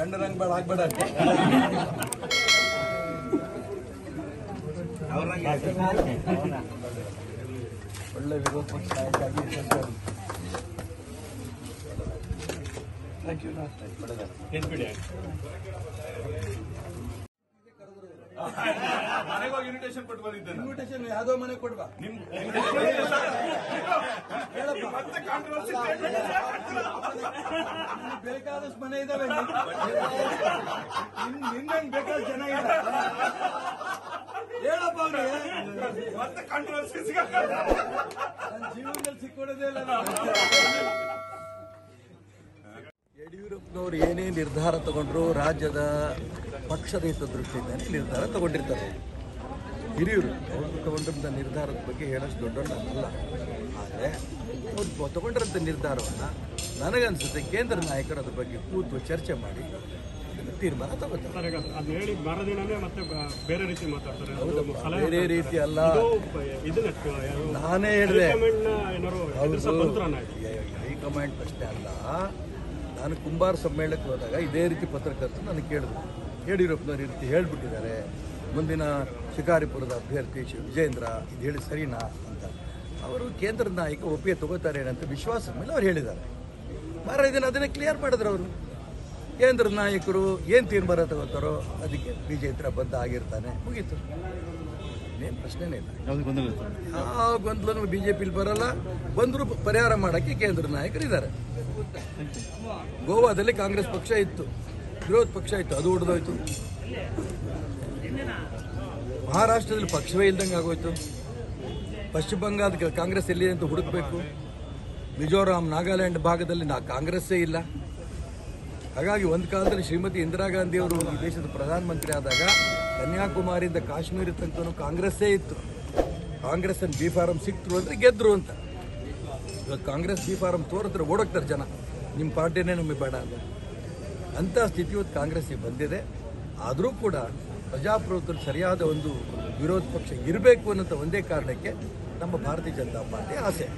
ಗಂಡರಂಗ್ ಬೇಡ ಆಗ್ಬೇಡ ಒಳ್ಳೆ ವಿರೋಧ ಪಕ್ಷ ಹೋಗಿ ಯಶಸ್ವಿ ಥ್ಯಾಂಕ್ ಯು ಮನೆಗೋಗಿ ಇನ್ವಿಟೇಷನ್ ಕೊಟ್ಟು ಬಂದಿದ್ದೆ ಇನ್ವಿಟೇಷನ್ ಯಾವ್ದೋ ಮನೆ ಕೊಡ್ಬಾ. ನಿಮ್ ಬೇಕಾದಷ್ಟು ಮನೆ ಇದಾವೆ. ನಿನ್ನಂಗ್ ಬೇಕಾದ ಜನ ಇಲ್ಲ ಹೇಳಪ್ಪ ಅವ್ರಿಗೆ ಮತ್ತೆ ಕಾಂಟ್ರವರ್ಸಿ ನನ್ನ ಜೀವನದಲ್ಲಿ ಸಿಕ್ಕೊಡೋದೇ ಇಲ್ಲ. ಯಡಿಯೂರಪ್ಪನವರು ಏನೇ ನಿರ್ಧಾರ ತಗೊಂಡ್ರು ರಾಜ್ಯದ ಪಕ್ಷದ ಹಿತದೃಷ್ಟಿಯಿಂದ ನಿರ್ಧಾರ ತಗೊಂಡಿರ್ತಾರೆ. ಹಿರಿಯರು ಅವರು ತಗೊಂಡಂಥ ನಿರ್ಧಾರದ ಬಗ್ಗೆ ಹೇಳೋಷ್ಟು ದೊಡ್ಡವಲ್ಲ ಅಲ್ಲ ಆದರೆ ಅವ್ರು ತಗೊಂಡಿರೋಂಥ ನಿರ್ಧಾರವನ್ನು ನನಗನ್ಸುತ್ತೆ ಕೇಂದ್ರ ನಾಯಕರು ಅದ್ರ ಬಗ್ಗೆ ಕೂತು ಚರ್ಚೆ ಮಾಡಿ ತೀರ್ಮಾನ ತಗೋತಾರೆ. ಬೇರೆ ರೀತಿ ಅಲ್ಲ ನಾನೇ ಹೇಳಿದೆ? ಹೈಕಮಾಂಡ್ ಅಷ್ಟೇ ಅಲ್ಲ. ನಾನು ಕುಂಬಾರ ಸಮ್ಮೇಳನಕ್ಕೆ ಹೋದಾಗ ಇದೇ ರೀತಿ ಪತ್ರಕರ್ತರು ನನಗೆ ಕೇಳಿದ್ರು. ಯಡಿಯೂರಪ್ಪನವ್ರು ಈ ರೀತಿ ಹೇಳ್ಬಿಟ್ಟಿದ್ದಾರೆ. ಮುಂದಿನ ಶಿಕಾರಿಪುರದ ಅಭ್ಯರ್ಥಿ ಶ್ರೀ ವಿಜೇಂದ್ರ ಇದು ಹೇಳಿ ಸರಿನಾ ಅಂತ. ಅವರು ಕೇಂದ್ರ ನಾಯಕ ಒಪ್ಪಿಗೆ ತಗೋತಾರೆ ಅಂತ ವಿಶ್ವಾಸದ ಮೇಲೆ ಅವ್ರು ಹೇಳಿದ್ದಾರೆ. ಮಾರ ಇದನ್ನು ಅದನ್ನು ಕ್ಲಿಯರ್ ಮಾಡಿದ್ರು ಅವರು. ಕೇಂದ್ರ ನಾಯಕರು ಏನು ತೀರ್ಮಾನ ತಗೋತಾರೋ ಅದಕ್ಕೆ ವಿಜೇಂದ್ರ ಬದ್ಧ ಆಗಿರ್ತಾನೆ. ಮುಗೀತು. ಏನು ಪ್ರಶ್ನೆನೇ ಇಲ್ಲ. ಆವಾಗ ಬಂದ ಬಿ ಜೆ ಪಿಲಿ ಬರಲ್ಲ. ಬಂದರೂ ಪರಿಹಾರ ಮಾಡೋಕ್ಕೆ ಕೇಂದ್ರ ನಾಯಕರು ಇದ್ದಾರೆ. ಗೋವಾದಲ್ಲಿ ಕಾಂಗ್ರೆಸ್ ಪಕ್ಷ ಇತ್ತು. ವಿರೋಧ ಪಕ್ಷ ಇತ್ತು. ಅದು ಹೊಡೆದೋಯ್ತು ಮಹಾರಾಷ್ಟ್ರದಲ್ಲಿ ಪಕ್ಷವೇ ಇಲ್ದಂಗೆ ಆಗೋಯ್ತು. ಪಶ್ಚಿಮ ಬಂಗಾಳದ ಕಾಂಗ್ರೆಸ್ ಎಲ್ಲಿದೆ ಅಂತ ಹುಡುಕಬೇಕು. ಮಿಜೋರಾಂ, ನಾಗಾಲ್ಯಾಂಡ್ ಭಾಗದಲ್ಲಿ ನಾ ಕಾಂಗ್ರೆಸ್ಸೇ ಇಲ್ಲ. ಹಾಗಾಗಿ ಒಂದು ಕಾಲದಲ್ಲಿ ಶ್ರೀಮತಿ ಇಂದಿರಾ ಗಾಂಧಿ ಅವರು ಈ ದೇಶದ ಪ್ರಧಾನಮಂತ್ರಿ ಆದಾಗ ಕನ್ಯಾಕುಮಾರಿಯಿಂದ ಕಾಶ್ಮೀರ ತನಕ ಕಾಂಗ್ರೆಸ್ಸೇ ಇತ್ತು. ಕಾಂಗ್ರೆಸ್ ಬಿ ಫಾರಂ ಸಿಕ್ತರು ಅಂದರೆ ಗೆದ್ದರು ಅಂತ. ಇವಾಗ ಕಾಂಗ್ರೆಸ್ ಬಿ ಫಾರಂ ತೋರಿದ್ರೆ ಓಡೋಗ್ತಾರೆ ಜನ. ನಿಮ್ಮ ಪಾರ್ಟಿನೇ ನಮಗೆ ಬೇಡ ಅಂತ. ಅಂಥ ಸ್ಥಿತಿ ಇವತ್ತು ಕಾಂಗ್ರೆಸ್ಸಿಗೆ ಬಂದಿದೆ. ಆದರೂ ಕೂಡ ಪ್ರಜಾಪ್ರಭುತ್ವದಲ್ಲಿ ಸರಿಯಾದ ಒಂದು ವಿರೋಧ ಪಕ್ಷ ಇರಬೇಕು ಅನ್ನೋಂಥ ಒಂದೇ ಕಾರಣಕ್ಕೆ ನಮ್ಮ ಭಾರತೀಯ ಜನತಾ ಪಾರ್ಟಿ ಆಸೆ.